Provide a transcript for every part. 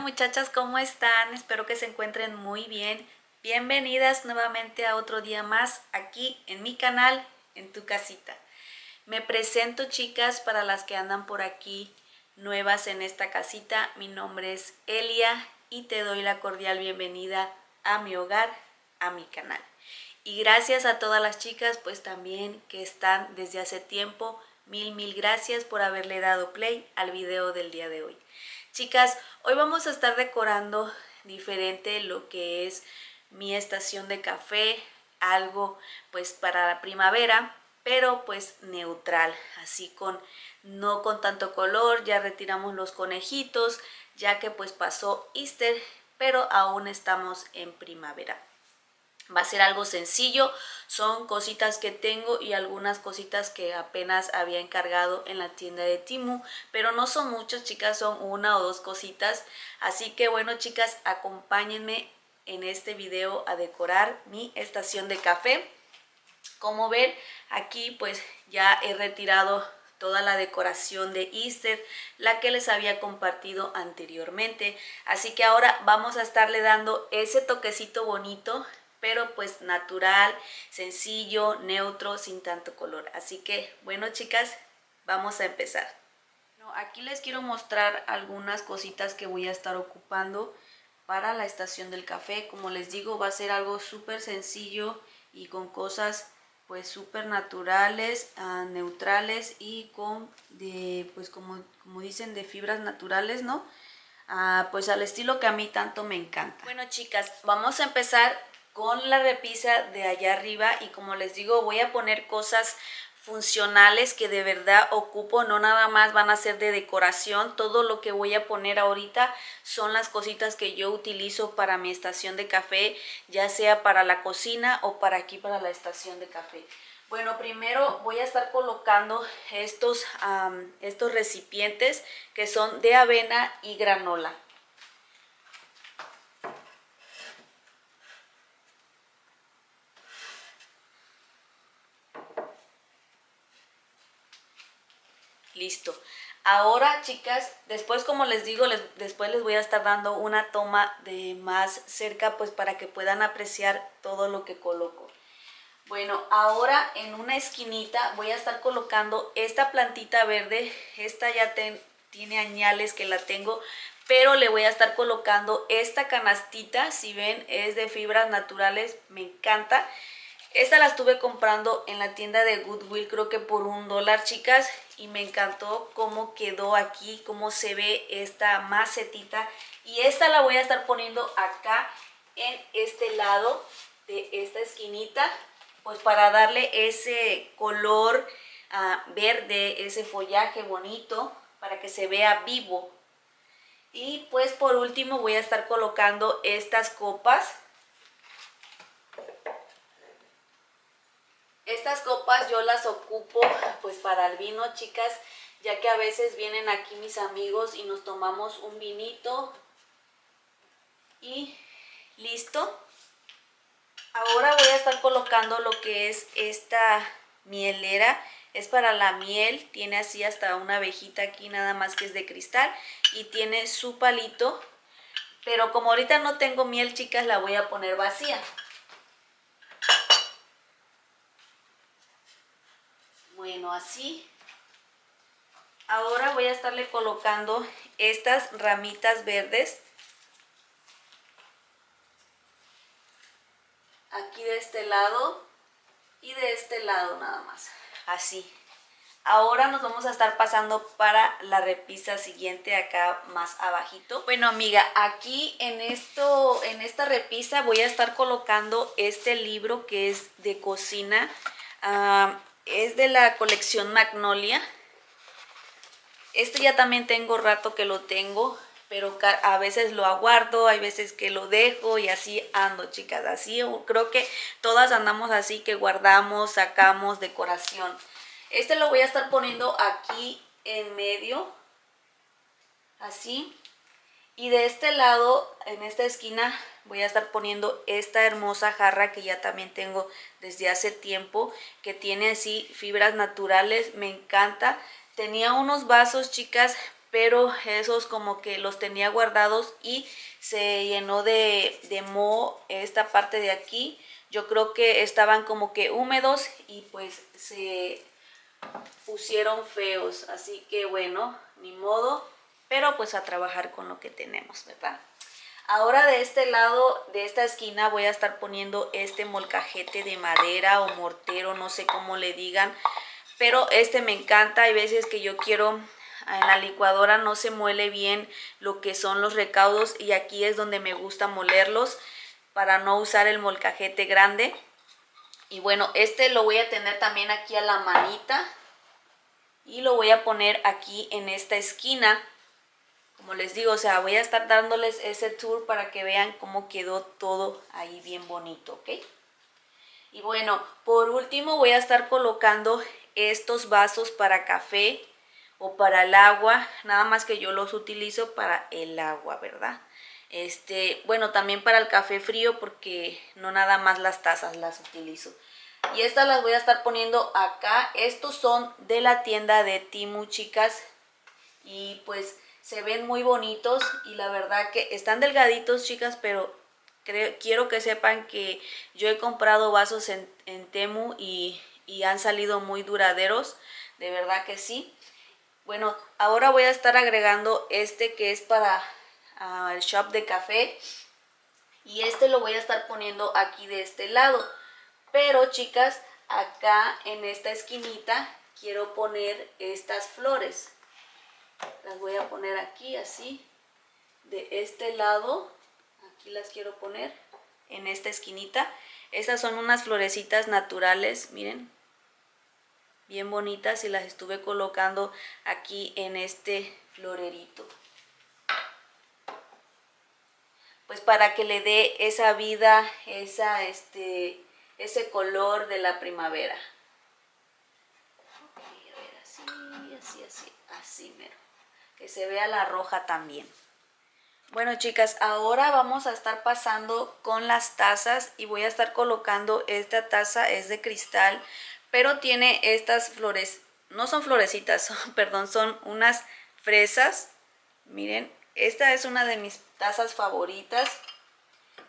muchachas, ¿cómo están? Espero que se encuentren muy bien. Bienvenidas nuevamente a otro día más aquí en mi canal, en tu casita. Me presento chicas para las que andan por aquí nuevas en esta casita. Mi nombre es Elia y te doy la cordial bienvenida a mi hogar, a mi canal. Y gracias a todas las chicas pues también que están desde hace tiempo. Mil, mil gracias por haberle dado play al video del día de hoy. Chicas, hoy vamos a estar decorando diferente lo que es mi estación de café, algo pues para la primavera, pero pues neutral, así con no con tanto color, ya retiramos los conejitos, ya que pues pasó Easter, pero aún estamos en primavera. Va a ser algo sencillo, son cositas que tengo y algunas cositas que apenas había encargado en la tienda de Timu, pero no son muchas chicas, son una o dos cositas. Así que bueno chicas, acompáñenme en este video a decorar mi estación de café. Como ven, aquí pues ya he retirado toda la decoración de Easter, la que les había compartido anteriormente. Así que ahora vamos a estarle dando ese toquecito bonito pero pues natural, sencillo, neutro, sin tanto color. Así que, bueno chicas, vamos a empezar. aquí les quiero mostrar algunas cositas que voy a estar ocupando para la estación del café. Como les digo, va a ser algo súper sencillo y con cosas pues súper naturales, ah, neutrales y con, de, pues como, como dicen, de fibras naturales, ¿no? Ah, pues al estilo que a mí tanto me encanta. Bueno chicas, vamos a empezar con la repisa de allá arriba y como les digo voy a poner cosas funcionales que de verdad ocupo, no nada más van a ser de decoración, todo lo que voy a poner ahorita son las cositas que yo utilizo para mi estación de café, ya sea para la cocina o para aquí para la estación de café. Bueno, primero voy a estar colocando estos, estos recipientes que son de avena y granola. Ahora, chicas, después como les digo, les, después les voy a estar dando una toma de más cerca, pues para que puedan apreciar todo lo que coloco. Bueno, ahora en una esquinita voy a estar colocando esta plantita verde. Esta ya tiene añales que la tengo, pero le voy a estar colocando esta canastita. Si ven, es de fibras naturales, me encanta. Esta la estuve comprando en la tienda de Goodwill, creo que por un dólar, chicas. Y me encantó cómo quedó aquí, cómo se ve esta macetita. Y esta la voy a estar poniendo acá en este lado de esta esquinita. Pues para darle ese color ah, verde, ese follaje bonito, para que se vea vivo. Y pues por último voy a estar colocando estas copas Estas copas yo las ocupo pues para el vino, chicas, ya que a veces vienen aquí mis amigos y nos tomamos un vinito. Y listo. Ahora voy a estar colocando lo que es esta mielera. Es para la miel, tiene así hasta una abejita aquí nada más que es de cristal y tiene su palito. Pero como ahorita no tengo miel, chicas, la voy a poner vacía. Bueno, así. Ahora voy a estarle colocando estas ramitas verdes. Aquí de este lado y de este lado nada más. Así. Ahora nos vamos a estar pasando para la repisa siguiente acá más abajito. Bueno amiga, aquí en, esto, en esta repisa voy a estar colocando este libro que es de cocina. Ah, es de la colección Magnolia. Este ya también tengo rato que lo tengo, pero a veces lo aguardo, hay veces que lo dejo y así ando, chicas. Así creo que todas andamos así, que guardamos, sacamos decoración. Este lo voy a estar poniendo aquí en medio, así. Y de este lado, en esta esquina, voy a estar poniendo esta hermosa jarra que ya también tengo desde hace tiempo, que tiene así fibras naturales, me encanta. Tenía unos vasos, chicas, pero esos como que los tenía guardados y se llenó de, de moho esta parte de aquí. Yo creo que estaban como que húmedos y pues se pusieron feos. Así que bueno, ni modo, pero pues a trabajar con lo que tenemos, ¿verdad? Ahora de este lado, de esta esquina, voy a estar poniendo este molcajete de madera o mortero, no sé cómo le digan. Pero este me encanta, hay veces que yo quiero, en la licuadora no se muele bien lo que son los recaudos y aquí es donde me gusta molerlos para no usar el molcajete grande. Y bueno, este lo voy a tener también aquí a la manita y lo voy a poner aquí en esta esquina como les digo, o sea, voy a estar dándoles ese tour para que vean cómo quedó todo ahí bien bonito, ¿ok? Y bueno, por último voy a estar colocando estos vasos para café o para el agua, nada más que yo los utilizo para el agua, ¿verdad? Este, bueno, también para el café frío porque no nada más las tazas las utilizo. Y estas las voy a estar poniendo acá. Estos son de la tienda de Timu, chicas. Y pues se ven muy bonitos y la verdad que están delgaditos chicas pero quiero que sepan que yo he comprado vasos en, Temu y, han salido muy duraderos de verdad que sí. Bueno ahora voy a estar agregando este que es para ah, el shop de café y este lo voy a estar poniendo aquí de este lado. Pero chicas acá en esta esquinita quiero poner estas flores las voy a poner aquí así de este lado aquí las quiero poner en esta esquinita. Estas son unas florecitas naturales miren bien bonitas y las estuve colocando aquí en este florerito. Pues para que le dé esa vida esa este ese color de la primavera. Así así así así mero que se vea la roja también. Bueno chicas, ahora vamos a estar pasando con las tazas y voy a estar colocando esta taza, es de cristal, pero tiene estas flores, no son florecitas, perdón, son unas fresas. Miren, esta es una de mis tazas favoritas.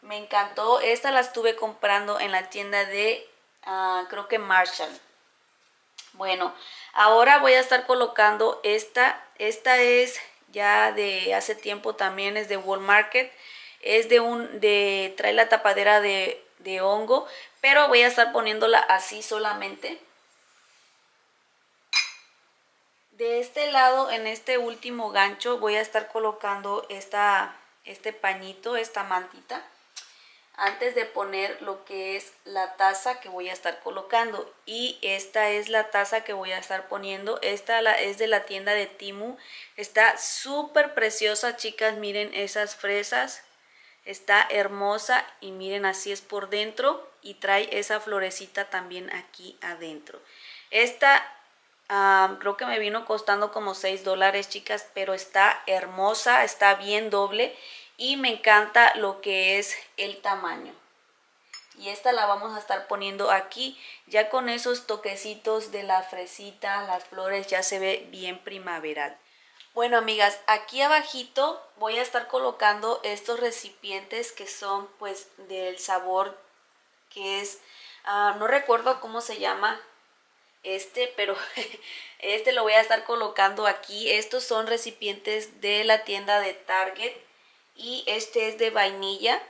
Me encantó, esta la estuve comprando en la tienda de, ah, creo que Marshall. Bueno, ahora voy a estar colocando esta. Esta es ya de hace tiempo también, es de Walmart. Es de un, de, trae la tapadera de, de hongo, pero voy a estar poniéndola así solamente. De este lado, en este último gancho, voy a estar colocando esta, este pañito, esta mantita antes de poner lo que es la taza que voy a estar colocando. Y esta es la taza que voy a estar poniendo. Esta es de la tienda de Timu. Está súper preciosa chicas. Miren esas fresas. Está hermosa y miren así es por dentro. Y trae esa florecita también aquí adentro. Esta creo que me vino costando como 6 dólares chicas pero está hermosa está bien doble y me encanta lo que es el tamaño. Y esta la vamos a estar poniendo aquí ya con esos toquecitos de la fresita las flores ya se ve bien primaveral. Bueno amigas aquí abajito voy a estar colocando estos recipientes que son pues del sabor que es ah, no recuerdo cómo se llama este pero este lo voy a estar colocando aquí. Estos son recipientes de la tienda de Target y este es de vainilla.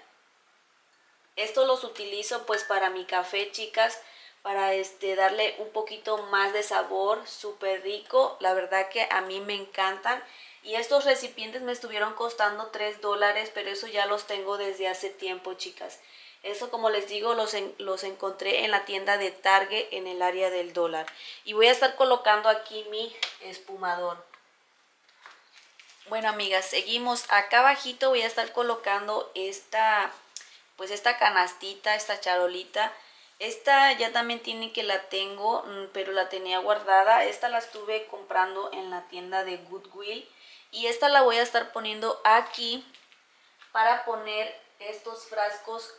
Estos los utilizo pues para mi café, chicas, para este darle un poquito más de sabor, súper rico. La verdad que a mí me encantan. Y estos recipientes me estuvieron costando 3 dólares, pero eso ya los tengo desde hace tiempo, chicas. Eso, como les digo, los, los encontré en la tienda de Target en el área del dólar. Y voy a estar colocando aquí mi espumador. Bueno, amigas, seguimos. Acá abajito voy a estar colocando esta, pues esta canastita, esta charolita. Esta ya también tiene que la tengo, mm, pero la tenía guardada. Esta la estuve comprando en la tienda de Goodwill. Y esta la voy a estar poniendo aquí para poner estos frascos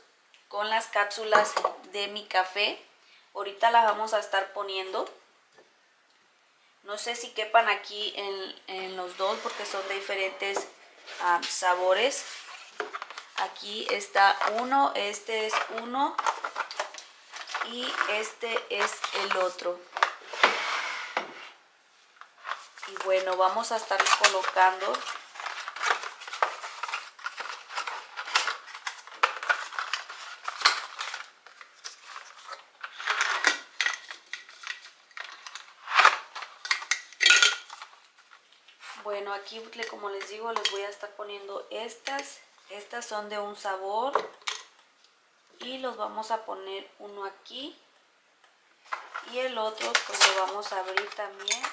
con las cápsulas de mi café. Ahorita las vamos a estar poniendo. No sé si quepan aquí en, los dos porque son de diferentes ah, sabores. Aquí está uno, este es uno y este es el otro. Y bueno, vamos a estar colocando Bueno, aquí como les digo, les voy a estar poniendo estas. Estas son de un sabor. Y los vamos a poner uno aquí. Y el otro pues lo vamos a abrir también.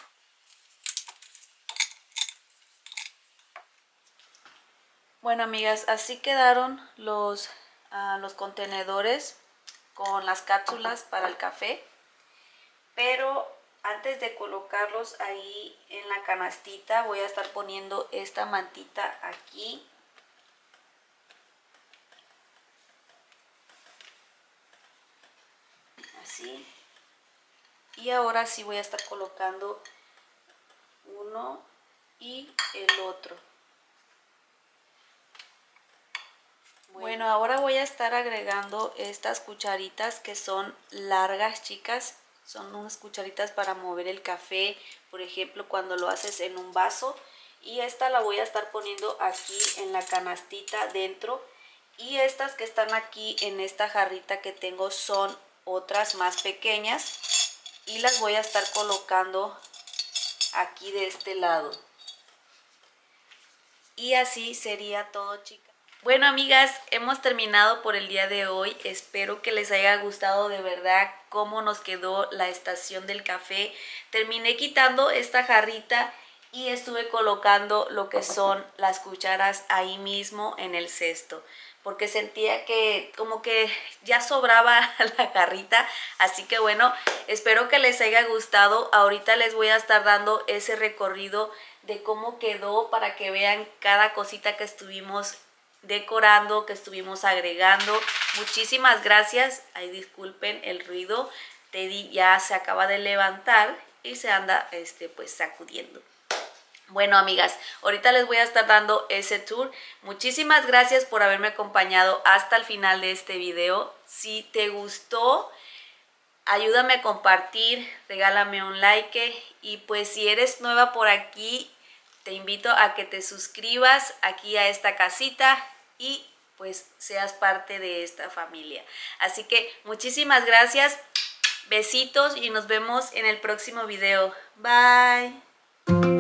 Bueno amigas, así quedaron los, ah, los contenedores con las cápsulas para el café. Pero antes de colocarlos ahí en la canastita voy a estar poniendo esta mantita aquí. Así. Y ahora sí voy a estar colocando uno y el otro. Bueno ahora voy a estar agregando estas cucharitas que son largas chicas son unas cucharitas para mover el café, por ejemplo, cuando lo haces en un vaso. Y esta la voy a estar poniendo aquí en la canastita dentro. Y estas que están aquí en esta jarrita que tengo son otras más pequeñas. Y las voy a estar colocando aquí de este lado. Y así sería todo, chicas. Bueno amigas, hemos terminado por el día de hoy. Espero que les haya gustado de verdad cómo nos quedó la estación del café. Terminé quitando esta jarrita y estuve colocando lo que son las cucharas ahí mismo en el cesto porque sentía que como que ya sobraba la jarrita así que bueno espero que les haya gustado ahorita les voy a estar dando ese recorrido de cómo quedó para que vean cada cosita que estuvimos decorando, que estuvimos agregando. Muchísimas gracias. Ay, disculpen el ruido. Teddy ya se acaba de levantar y se anda este, pues sacudiendo. Bueno, amigas, ahorita les voy a estar dando ese tour. Muchísimas gracias por haberme acompañado hasta el final de este video. Si te gustó, ayúdame a compartir, regálame un like y pues si eres nueva por aquí, te invito a que te suscribas aquí a esta casita y pues seas parte de esta familia. Así que muchísimas gracias, besitos y nos vemos en el próximo video. Bye.